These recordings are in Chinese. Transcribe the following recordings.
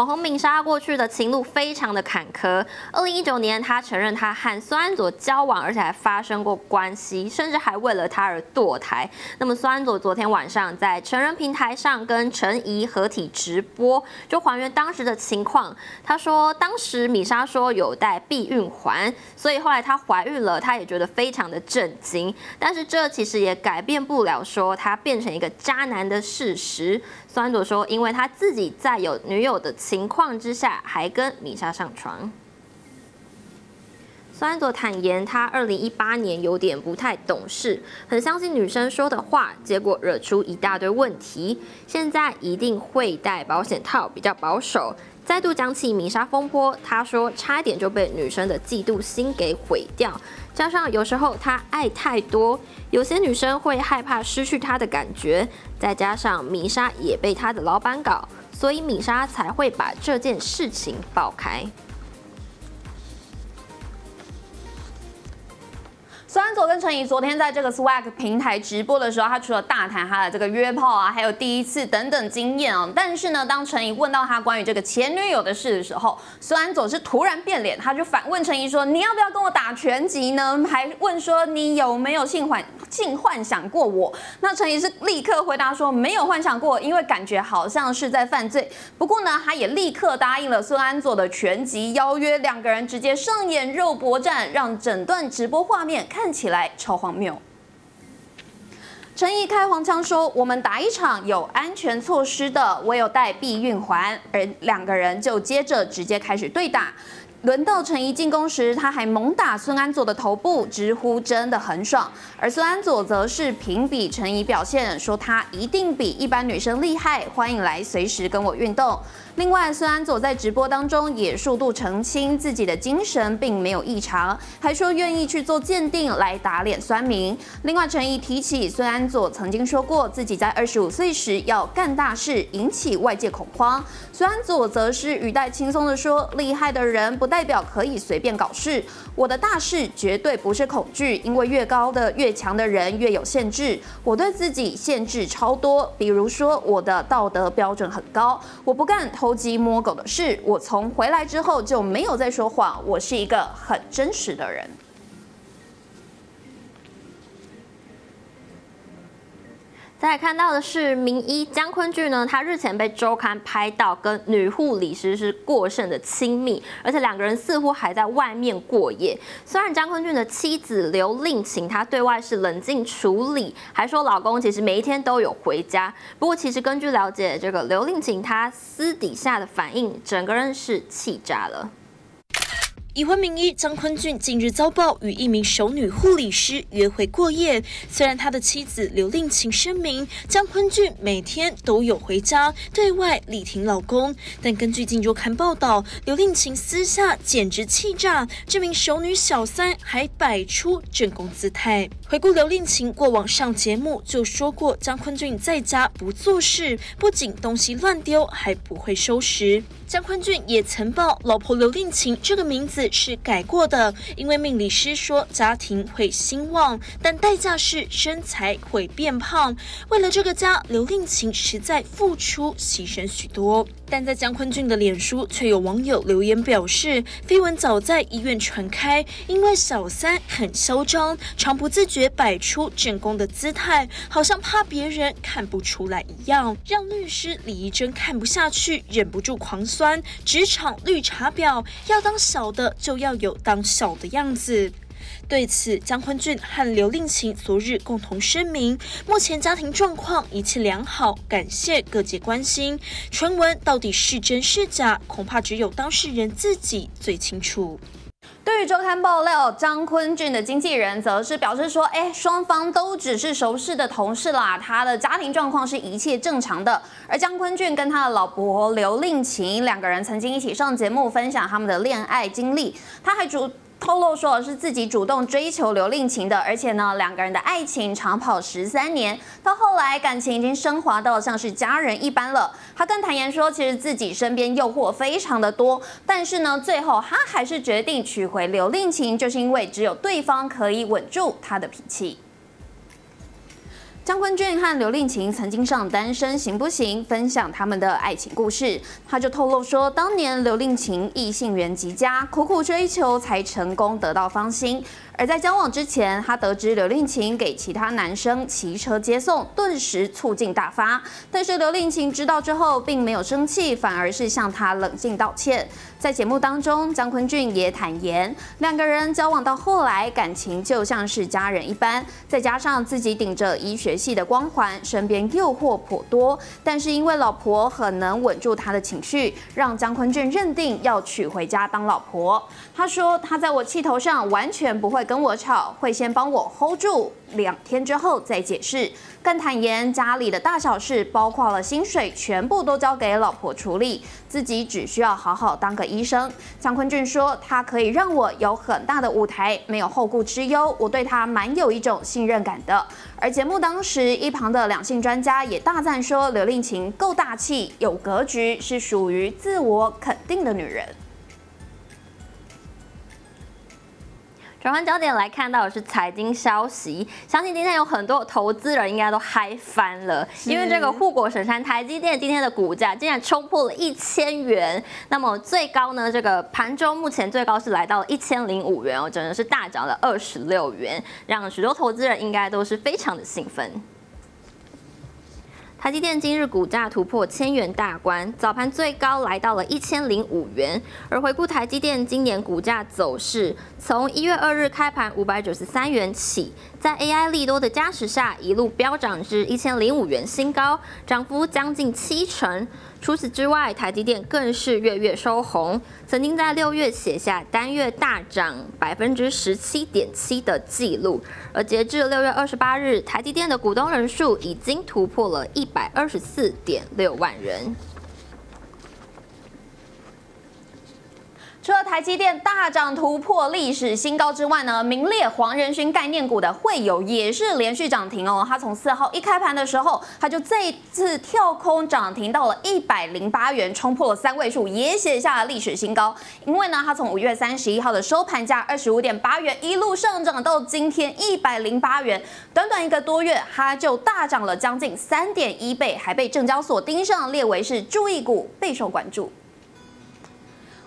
网红敏莎过去的情路非常的坎坷。二零一九年，她承认她和孙安佐交往，而且还发生过关系，甚至还为了他而堕胎。那么孙安佐昨天晚上在成人平台上跟陈怡合体直播，就还原当时的情况。他说，当时米莎说有带避孕环，所以后来她怀孕了，她也觉得非常的震惊。但是这其实也改变不了说她变成一个渣男的事实。孙安佐说，因为他自己在有女友的情况之下，还跟米莎上床。孙安佐坦言，他二零一八年有点不太懂事，很相信女生说的话，结果惹出一大堆问题。现在一定会戴保险套，比较保守。再度讲起米莎风波，他说差一点就被女生的嫉妒心给毁掉。加上有时候他爱太多，有些女生会害怕失去他的感觉。再加上米莎也被他的老板搞，所以米莎才会把这件事情爆开。佐跟陈怡昨天在这个 Swag 平台直播的时候，他除了大谈他的这个约炮啊，还有第一次等等经验哦。但是呢，当陈怡问到他关于这个前女友的事的时候，孙安佐是突然变脸，他就反问陈怡说：“你要不要跟我打拳击呢？”还问说：“你有没有性幻性幻想过我？”那陈怡是立刻回答说：“没有幻想过，因为感觉好像是在犯罪。”不过呢，他也立刻答应了孙安佐的拳击邀约，两个人直接上演肉搏战，让整段直播画面看。起来来超荒谬。陈毅开黄腔说：“我们打一场有安全措施的，我有带避孕环。”而两个人就接着直接开始对打。轮到陈怡进攻时，他还猛打孙安佐的头部，直呼真的很爽。而孙安佐则是评比陈怡表现，说他一定比一般女生厉害，欢迎来随时跟我运动。另外，孙安佐在直播当中也数度澄清自己的精神并没有异常，还说愿意去做鉴定来打脸酸民。另外，陈怡提起孙安佐曾经说过自己在二十五岁时要干大事，引起外界恐慌。孙安佐则是语带轻松的说：“厉害的人不代表可以随便搞事，我的大事绝对不是恐惧，因为越高的越强的人越有限制，我对自己限制超多，比如说我的道德标准很高，我不干偷。”鸡摸狗的事，我从回来之后就没有再说谎。我是一个很真实的人。再看到的是名医姜坤俊呢，他日前被周刊拍到跟女护理师是过甚的亲密，而且两个人似乎还在外面过夜。虽然姜坤俊的妻子刘令晴，她对外是冷静处理，还说老公其实每一天都有回家。不过其实根据了解，这个刘令晴她私底下的反应，整个人是气炸了。已婚名医张坤俊近日遭曝与一名熟女护理师约会过夜。虽然他的妻子刘令晴声明张坤俊每天都有回家，对外力挺老公，但根据《镜周刊》报道，刘令晴私下简直气炸，这名熟女小三还摆出正宫姿态。回顾刘令晴过往上节目就说过，张坤俊在家不做事，不仅东西乱丢，还不会收拾。张坤俊也曾报老婆刘令晴这个名字是改过的，因为命理师说家庭会兴旺，但代价是身材会变胖。为了这个家，刘令琴实在付出牺牲许多。但在姜坤俊的脸书，却有网友留言表示，绯闻早在医院传开，因为小三很嚣张，常不自觉摆出正宫的姿态，好像怕别人看不出来一样，让律师李怡珍看不下去，忍不住狂酸。职场绿茶婊，要当小的就要有当小的样子。对此，姜坤俊和刘令琴昨日共同声明，目前家庭状况一切良好，感谢各界关心。传闻到底是真是假，恐怕只有当事人自己最清楚。对于周刊爆料，张坤俊的经纪人则是表示说：“哎，双方都只是熟识的同事啦，他的家庭状况是一切正常的。”而姜坤俊跟他的老婆刘令琴两个人曾经一起上节目分享他们的恋爱经历，他还主。透露说是自己主动追求刘令琴的，而且呢，两个人的爱情长跑十三年，到后来感情已经升华到像是家人一般了。他更坦言说，其实自己身边诱惑非常的多，但是呢，最后他还是决定娶回刘令琴，就是因为只有对方可以稳住他的脾气。江坤俊和刘令琴曾经上《单身行不行》分享他们的爱情故事，他就透露说，当年刘令琴异性缘极佳，苦苦追求才成功得到芳心。而在交往之前，他得知刘令琴给其他男生骑车接送，顿时醋劲大发。但是刘令琴知道之后，并没有生气，反而是向他冷静道歉。在节目当中，江坤俊也坦言，两个人交往到后来，感情就像是家人一般。再加上自己顶着医学学系的光环，身边诱惑颇多，但是因为老婆很能稳住他的情绪，让江坤俊认定要娶回家当老婆。他说，他在我气头上完全不会。跟我吵，会先帮我 hold 住，两天之后再解释。更坦言家里的大小事，包括了薪水，全部都交给老婆处理，自己只需要好好当个医生。江坤俊说，他可以让我有很大的舞台，没有后顾之忧，我对他蛮有一种信任感的。而节目当时，一旁的两性专家也大赞说，刘令晴够大气，有格局，是属于自我肯定的女人。转换焦点来看到的是财经消息，相信今天有很多投资人应该都嗨翻了，因为这个护国神山台积电今天的股价竟然冲破了一千元，那么最高呢，这个盘中目前最高是来到了一千零五元哦，真的是大涨了二十六元，让许多投资人应该都是非常的兴奋。台积电今日股价突破千元大关，早盘最高来到了一千零五元。而回顾台积电今年股价走势，从一月二日开盘五百九十三元起，在 AI 利多的加持下，一路飙涨至一千零五元新高，涨幅将近七成。除此之外，台积电更是月月收红，曾经在六月写下单月大涨百分之十七点七的记录。而截至六月二十八日，台积电的股东人数已经突破了一百二十四点六万人。除了台积电大涨突破历史新高之外呢，名列黄仁勋概念股的汇友也是连续涨停哦。它从四号一开盘的时候，它就再次跳空涨停到了一百零八元，冲破了三位数，也写下了历史新高。因为呢，它从五月三十一号的收盘价二十五点八元，一路上涨到今天一百零八元，短短一个多月，它就大涨了将近三点一倍，还被证交所盯上，列为是注意股，备受关注。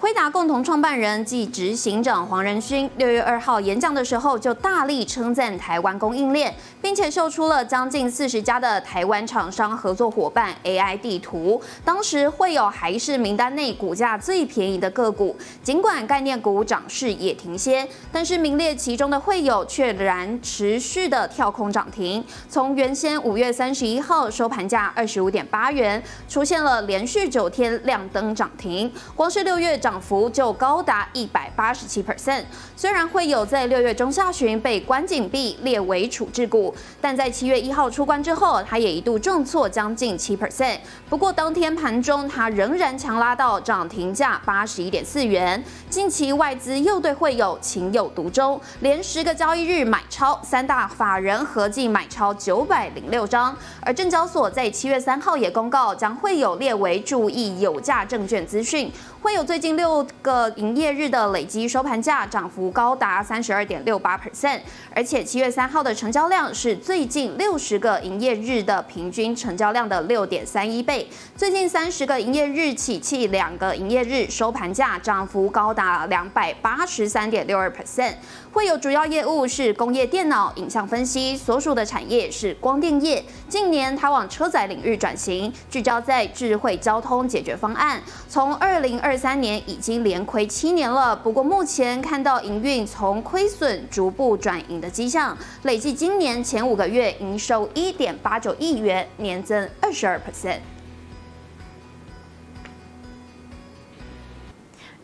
辉达共同创办人暨执行长黄仁勋六月二号演讲的时候，就大力称赞台湾供应链，并且秀出了将近四十家的台湾厂商合作伙伴 AI 地图。当时会有还是名单内股价最便宜的个股，尽管概念股涨势也停歇，但是名列其中的会友却然持续的跳空涨停。从原先五月三十一号收盘价二十五点八元，出现了连续九天亮灯涨停，光是六月涨。涨幅就高达一百八十七 percent。虽然会有在六月中下旬被关紧闭列为处置股，但在七月一号出关之后，它也一度重挫将近七 percent。不过当天盘中，它仍然强拉到涨停价八十一点四元。近期外资又对会有情有独钟，连十个交易日买超，三大法人合计买超九百零六张。而证交所在七月三号也公告，将会有列为注意有价证券资讯。会有最近六个营业日的累积收盘价涨幅高达三十二点六八 percent，而且七月三号的成交量是最近六十个营业日的平均成交量的六点三一倍。最近三十个营业日起计两个营业日收盘价涨幅高达两百八十三点六二 percent。会有主要业务是工业电脑、影像分析，所属的产业是光电业。近年它往车载领域转型，聚焦在智慧交通解决方案。从二零二二三年已经连亏七年了，不过目前看到营运从亏损逐步转盈的迹象，累计今年前五个月营收一点八九亿元，年增二十二 percent。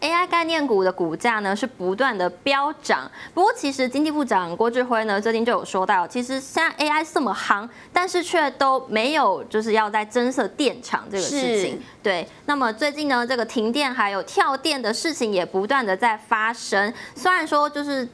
AI 概念股的股价呢是不断的飙涨，不过其实经济部长郭志辉呢最近就有说到，其实现在 AI 这么夯，但是却都没有就是要在增设电厂这个事情。对，那么最近呢这个停电还有跳电的事情也不断的在发生，虽然说就是。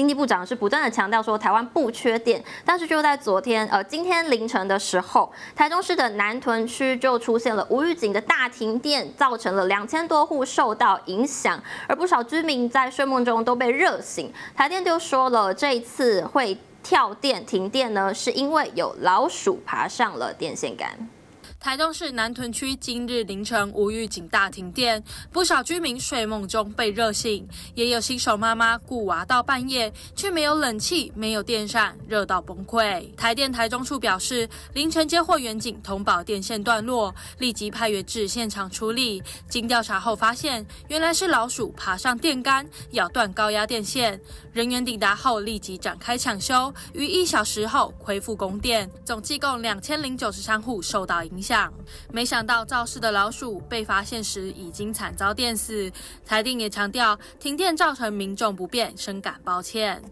经济部长是不断的强调说台湾不缺电，但是就在昨天，呃，今天凌晨的时候，台中市的南屯区就出现了无预警的大停电，造成了两千多户受到影响，而不少居民在睡梦中都被热醒。台电就说了，这一次会。跳电停电呢，是因为有老鼠爬上了电线杆。台东市南屯区今日凌晨无预警大停电，不少居民睡梦中被热醒，也有新手妈妈顾娃到半夜，却没有冷气、没有电扇，热到崩溃。台电台中处表示，凌晨接获远警通报电线断落，立即派员至现场处理。经调查后发现，原来是老鼠爬上电杆，咬断高压电线。人员抵达后立即展开抢修，于一小时后恢复供电。总计共两千零九十三户受到影响。没想到肇事的老鼠被发现时已经惨遭电死。裁定也强调，停电造成民众不便，深感抱歉。